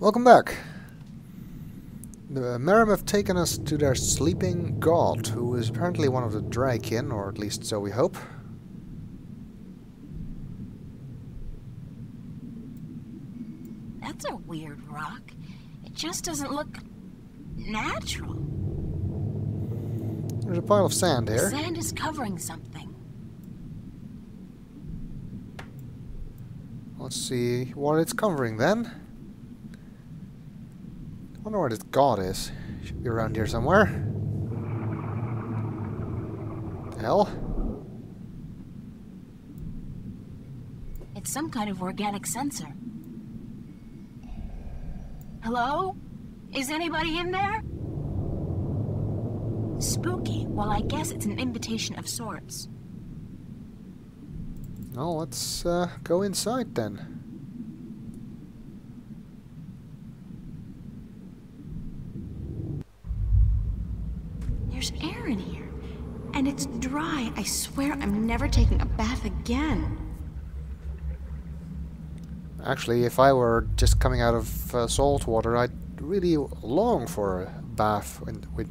Welcome back. The Maerum have taken us to their sleeping god, who is apparently one of the Dragon, or at least so we hope. That's a weird rock. It just doesn't look natural. There's a pile of sand here. The Sand is covering something. Let's see what it's covering then. Wonder where this god is. Should be around here somewhere. The hell? It's some kind of organic sensor. Hello? Is anybody in there? Spooky. Well, I guess it's an invitation of sorts. Well, let's uh, go inside then. There's air in here. And it's dry. I swear I'm never taking a bath again. Actually, if I were just coming out of uh, salt water, I'd really long for a bath in, with,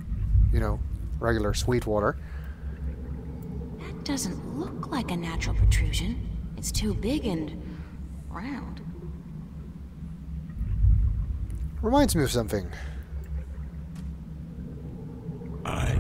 you know, regular sweet water. That doesn't look like a natural protrusion. It's too big and round. Reminds me of something. I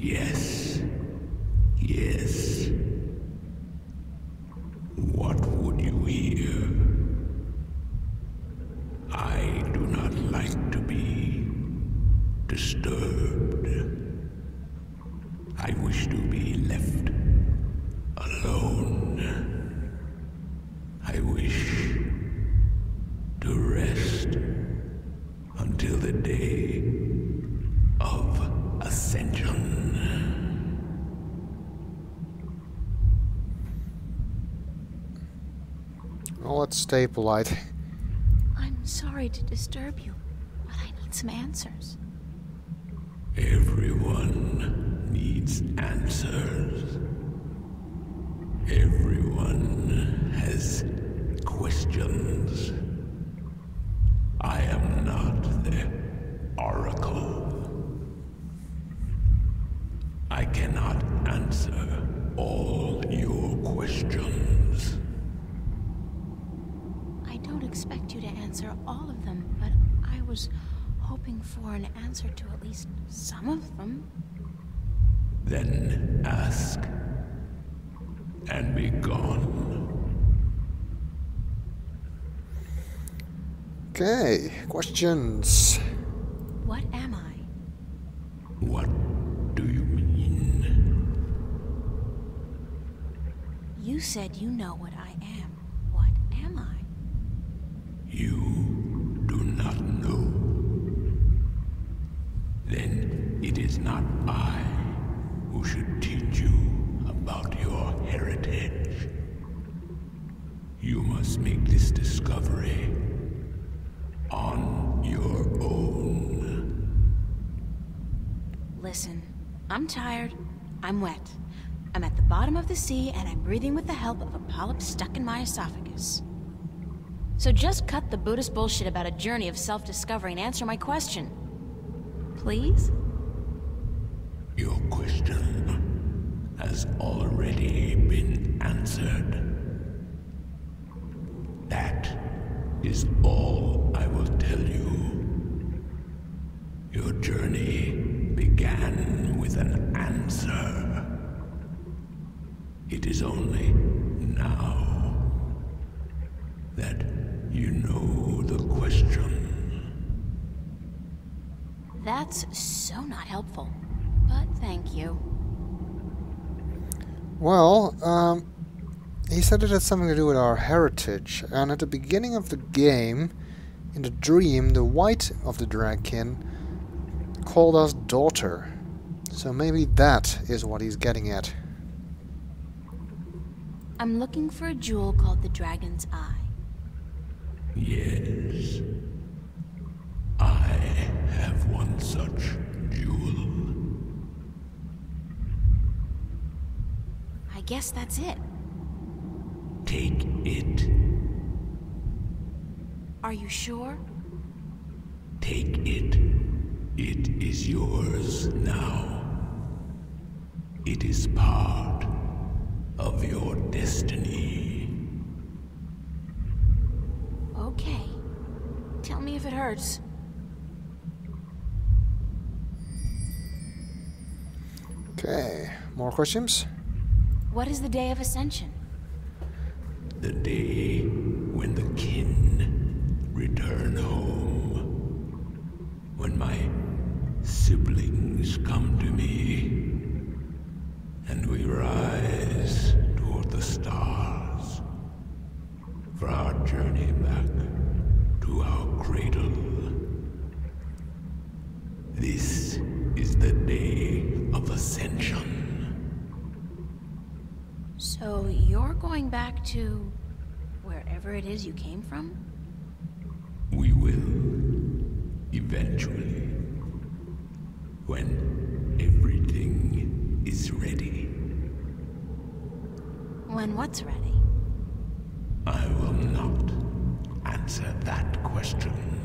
Yes. Yes. What would you hear? I do not like to be disturbed. I wish to be left alone. I wish to rest until the day of ascension. Well, let's stay polite. I'm sorry to disturb you, but I need some answers. Everyone needs answers. Everyone has questions. I am not the oracle. I cannot answer all your questions. I don't expect you to answer all of them, but I was hoping for an answer to at least some of them. Then ask and be gone. Okay, questions. What am I? What do you mean? You said you know what I am. What am I? You do not know. Then it is not I who should teach you about your heritage. You must make this discovery on your own. Listen, I'm tired. I'm wet. I'm at the bottom of the sea, and I'm breathing with the help of a polyp stuck in my esophagus. So just cut the Buddhist bullshit about a journey of self-discovery and answer my question. Please? Your question has already been answered. That is all I will tell you. Your journey began with an answer. It is only now that question. That's so not helpful. But thank you. Well, um, he said it had something to do with our heritage, and at the beginning of the game, in the dream, the white of the Draic Kin called us daughter. So maybe that is what he's getting at. I'm looking for a jewel called the Dragon's Eye. Yes. I have such jewel. I guess that's it. Take it. Are you sure? Take it. It is yours now. It is part of your destiny. Okay. Tell me if it hurts. Okay, more questions? What is the Day of Ascension? The day when the kin return home. When my siblings come to me. And we rise toward the stars. For our journey back to our cradle. This is the day of ascension. So you're going back to wherever it is you came from? We will. Eventually. When everything is ready. When what's ready? I will not answer that question.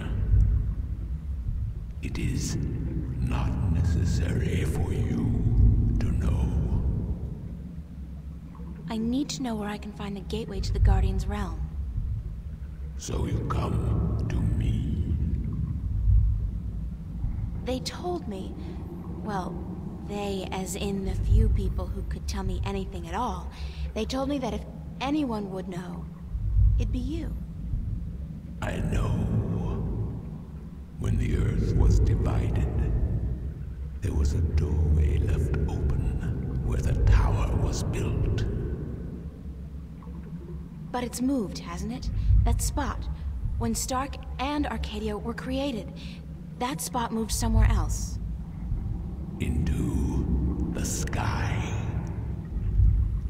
It is not necessary for you to know. I need to know where I can find the gateway to the Guardian's realm. So you come to me. They told me, well, they as in the few people who could tell me anything at all, they told me that if anyone would know, it'd be you. I know. When the earth was divided, there was a doorway left open where the tower was built. But it's moved, hasn't it? That spot. When Stark and Arcadia were created, that spot moved somewhere else. Into the sky.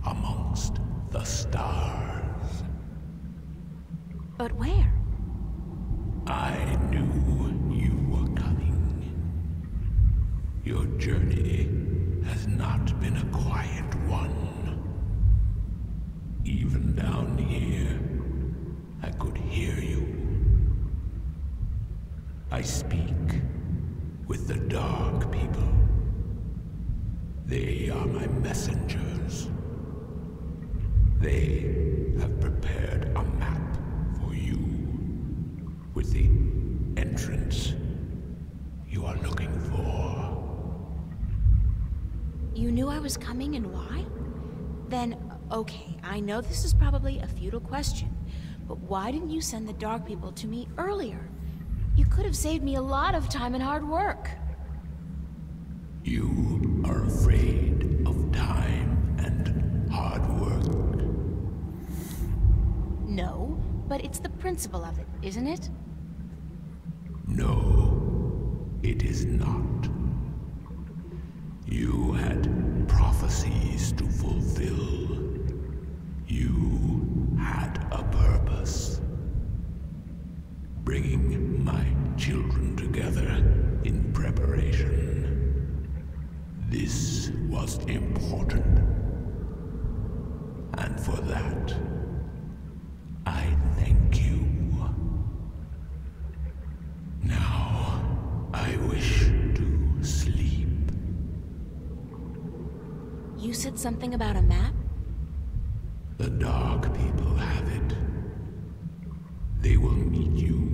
Amongst the stars. But where? I knew you were coming. Your journey has not been a quiet one. Even down here, I could hear you. I speak with the Dark People. They are my messengers. They have prepared a map for you with the entrance you are looking for. You knew I was coming and why? Then, okay, I know this is probably a futile question, but why didn't you send the Dark People to me earlier? You could have saved me a lot of time and hard work. You are afraid of time and hard work. No, but it's the principle of it, isn't it? No, it is not. You had prophecies to fulfill. You had a purpose. Bringing my children together in preparation. This was important. And for that, I thank you. Now, I wish to sleep. You said something about a map? The Dark People have it. They will meet you.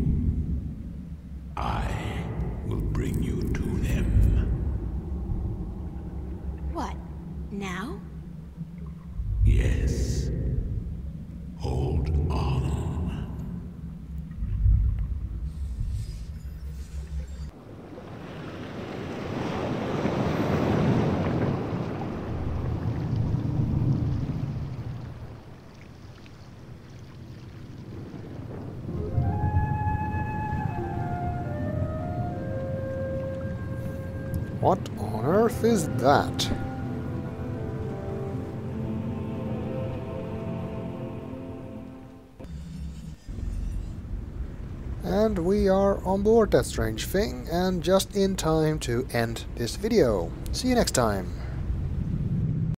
What on earth? is that? And we are on board that strange thing, and just in time to end this video. See you next time.